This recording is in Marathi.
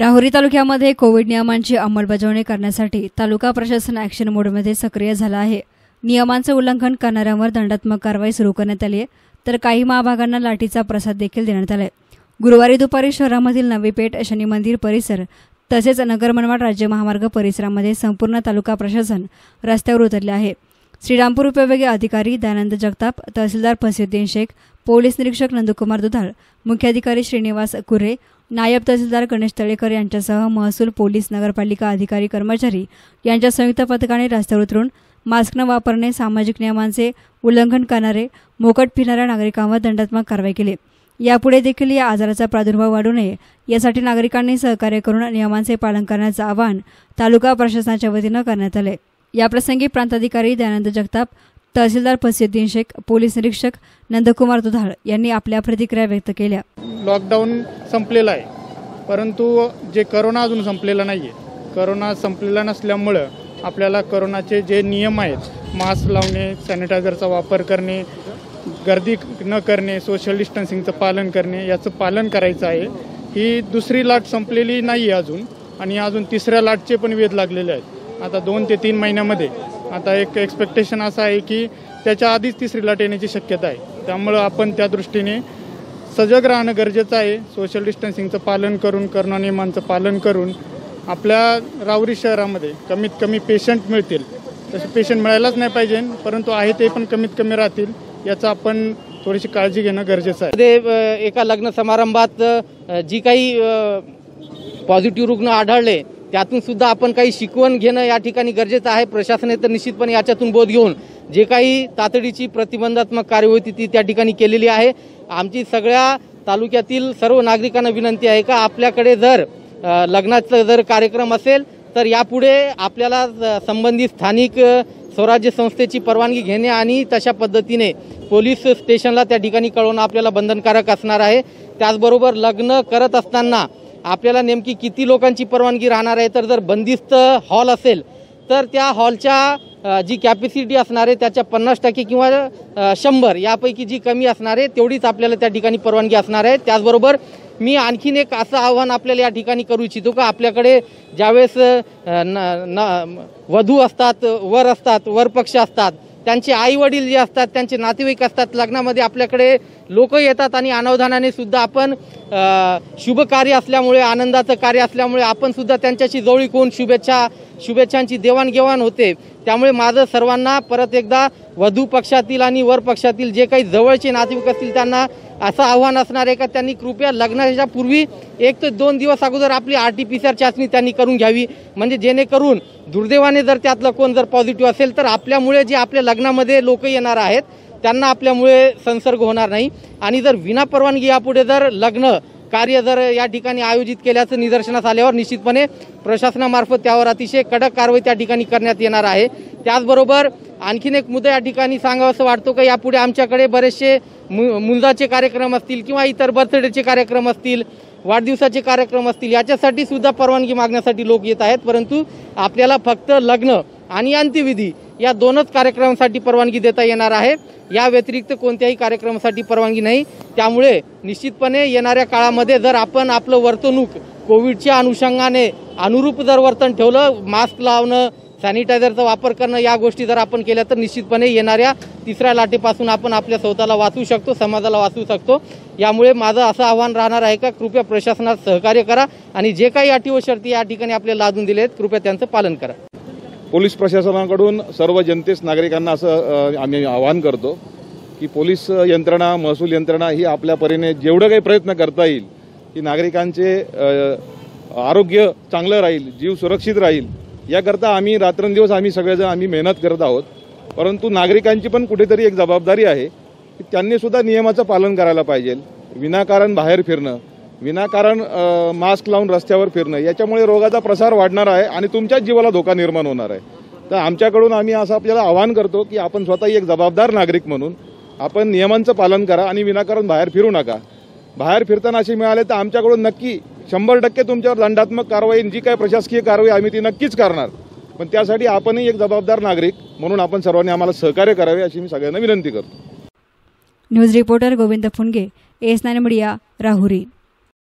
राहुरी तालुक्यामध्ये कोविड नियमांची अंमलबजावणी करण्यासाठी तालुका प्रशासन ॲक्शन मोडमध्ये सक्रिय झाला आहे. नियमांचं उल्लंघन करणाऱ्यांवर दंडात्मक कारवाई सुरू करण्यात आली आहे. तर काही महाभागांना लाठीचा प्रसाद देखील देण्यात आला आहे गुरुवारी दुपारी शहरामधील नवी पेठ शनी मंदिर परिसर तसेच नगर मनवाड राज्य महामार्ग परिसरामध्ये संपूर्ण तालुका प्रशासन रस्त्यावर उतरले आहे. श्रीरामपूर उपविभागीय अधिकारी दयानंद जगताप तहसीलदार फसिद्दीन शेख पोलीस निरीक्षक नंदकुमार दुधाळ मुख्याधिकारी श्रीनिवास कुरे नायब तहसीलदार गणेश तळेकर यांच्यासह महसूल पोलीस नगरपालिका अधिकारी कर्मचारी यांच्या संयुक्त पथकाने रस्त्यावर उतरून मास्क न वापरणे सामाजिक नियमांचे उल्लंघन करणारे मोकट फिरणाऱ्या नागरिकांवर दंडात्मक कारवाई केली. यापुढे देखील या आजाराचा प्रादुर्भाव वाढू नये यासाठी नागरिकांनी सहकार्य करून नियमांचे पालन करण्याचं आवाहन तालुका प्रशासनाच्या वतीनं करण्यात आले याप्रसंगी प्रांताधिकारी दयानंद जगताप तहसीलदार फसिद्दीन शेख पोलीस निरीक्षक नंदकुमार दुधाळ यांनी आपल्या प्रतिक्रिया व्यक्त केल्या. लॉकडाऊन संपलेला आहे. परंतु जे करोना अजून संपलेला नाही आहे करोना संपलेला नसल्यामुळं आपल्याला करोनाचे जे नियम आहेत मास्क लावणे सॅनिटायझरचा वापर करणे गर्दी न करणे सोशल डिस्टन्सिंगचं पालन करणे याचं पालन करायचं आहे. ही दुसरी लाट संपलेली नाही आहे अजून आणि अजून तिसऱ्या लाटचे पण वेध लागलेले आहेत. आता दोन ते तीन महिन्यामध्ये आता एक एक्सपेक्टेशन असं आहे की त्याच्या आधीच तिसरी लाट येण्याची शक्यता आहे. त्यामुळं आपण त्या दृष्टीने सजग राहणं गरजेचं आहे. सोशल डिस्टन्सिंगचं पालन करून करोना नियमांचं पालन करून आपल्या रावरी शहरामध्ये कमीत कमी पेशंट मिळतील. तसे पेशंट मिळायलाच नाही पाहिजे परंतु आहे ते पण कमीत कमी राहतील याचा आपण थोडीशी काळजी घेणं गरजेचं आहे. ते एका लग्न समारंभात जी काही पॉझिटिव्ह रुग्ण आढळले त्यातून सुद्धा आपण काही शिकवण घेणं या ठिकाणी गरजेचं आहे. प्रशासनाने तर निश्चितपणे याच्यातून बोध घेऊन जे काही तातडीची प्रतिबंधात्मक कार्यवाही ती त्या ठिकाणी केलेली आहे. आमची सगळ्या तालुक्यातील सर्व नागरिकांना विनंती आहे का आपल्याकडे जर लग्नाचा जर कार्यक्रम असेल तर यापुढे आपल्याला संबंधित स्थानिक स्वराज्य संस्थेची परवानगी घेणे आणि तशा पद्धतीने पोलीस स्टेशनला त्या ठिकाणी कळवणं आपल्याला बंधनकारक असणार आहे. त्याचबरोबर लग्न करत असताना आपल्याला नेमकी किती लोकांची परवानगी राहणार आहे? तर जर बंदिस्त हॉल असेल तर त्या हॉलच्या जी कॅपॅसिटी असणार आहे त्याच्या पन्नास टक्के किंवा शंभर यापैकी जी कमी असणार आहे तेवढीच आपल्याला त्या ठिकाणी परवानगी असणार आहे. त्याचबरोबर मी आणखीन एक असं आव्हान आपल्याला या ठिकाणी करू इच्छितो का? आपल्याकडे ज्यावेळेस न- न- वधू असतात वर असतात वरपक्ष असतात त्यांचे आई वडील जे असतात त्यांचे नातेवाईक असतात लग्नामध्ये आपल्याकडे लोक येतात आणि अनावधानाने सुद्धा आपण शुभ कार्य असल्यामुळे आनंदाचं कार्य असल्यामुळे आपण सुद्धा त्यांच्याशी जवळीक होऊन शुभेच्छा शुभेच्छांची देवाणघेवाण होते. त्यामुळे माझं सर्वांना परत एकदा वधू पक्षातील आणि वर पक्षातील जे काही जवळचे नातेवाईक असतील त्यांना असं आव्हान असणार आहे का? त्यांनी कृपया लग्नाच्या पूर्वी एक ते दोन दिवस अगोदर आपली R T P C R चाचणी त्यांनी करून घ्यावी. म्हणजे जेणेकरून दुर्दैवाने जर त्यातलं कोण जर पॉझिटिव्ह असेल तर आपल्यामुळे जे आपल्या लग्नामध्ये लोक येणार आहेत त्यांना आपल्यामुळे संसर्ग होणार नाही. आणि जर विना परवानगी यापुढे जर लग्न कार्य जर या ठिकाणी आयोजित केल्याचं निदर्शनास आल्यावर निश्चितपणे प्रशासनामार्फत त्यावर अतिशय कडक कारवाई त्या ठिकाणी करण्यात येणार आहे. त्याचबरोबर आणखीन एक मुद्दा या ठिकाणी सांगावं असं वाटतो का यापुढे आमच्याकडे बरेचसे मु मुंजाचे कार्यक्रम असतील किंवा इतर बर्थडेचे कार्यक्रम असतील वाढदिवसाचे कार्यक्रम असतील याच्यासाठी सुद्धा परवानगी मागण्यासाठी लोक येत आहेत. परंतु आपल्याला फक्त लग्न आणि अंत्यविधी या दोनच कार्यक्रमासाठी परवानगी देता येणार आहे. या व्यतिरिक्त कोणत्याही कार्यक्रमासाठी परवानगी नाही. त्यामुळे निश्चितपणे येणाऱ्या काळामध्ये जर आपण आपलं वर्तणूक कोविडच्या अनुषंगाने अनुरूप जर वर्तन ठेवलं मास्क लावणं सॅनिटायझरचा वापर करणं या गोष्टी जर आपण केल्या तर निश्चितपणे येणाऱ्या तिसऱ्या लाटेपासून आपण आपल्या स्वतःला वाचवू शकतो समाजाला वाचवू शकतो. यामुळे माझं असं आव्हान राहणार आहे का कृपया प्रशासनात सहकार्य करा आणि जे काही अटी व शर्ती या ठिकाणी आपल्याला लादून दिले आहेत कृपया त्यांचं पालन करा. पोलीस प्रशासनाकडून सर्व जनतेस नागरिकांना असं आम्ही आवाहन करतो की पोलीस यंत्रणा महसूल यंत्रणा ही आपल्या परीने जेवढं काही प्रयत्न करता येईल की नागरिकांचे आरोग्य चांगलं राहील जीव सुरक्षित राहील याकरता आम्ही रात्रंदिवस आम्ही सगळेजण आम्ही मेहनत करत आहोत. परंतु नागरिकांची पण कुठेतरी एक जबाबदारी आहे की त्यांनी सुद्धा नियमाचं पालन करायला पाहिजे. विनाकारण बाहेर फिरणं विनाकारण मास्क लावून रस्त्यावर फिरणं याच्यामुळे रोगाचा प्रसार वाढणार आहे आणि तुमच्याच जीवाला धोका निर्माण होणार आहे. तर आमच्याकडून आम्ही असं आपल्याला आवाहन करतो की आपण स्वतःही एक जबाबदार नागरिक म्हणून आपण नियमांचं पालन करा आणि विनाकारण बाहेर फिरू नका. बाहेर फिरताना असे मिळाले तर आमच्याकडून नक्की शंभर टक्के तुमच्यावर दंडात्मक कारवाई जी काय प्रशासकीय कारवाई आम्ही ती नक्कीच करणार. पण त्यासाठी आपणही एक जबाबदार नागरिक म्हणून आपण सर्वांनी आम्हाला सहकार्य करावे अशी मी सगळ्यांना विनंती करतो. News reporter Govind Phunge S nine media Rahuri.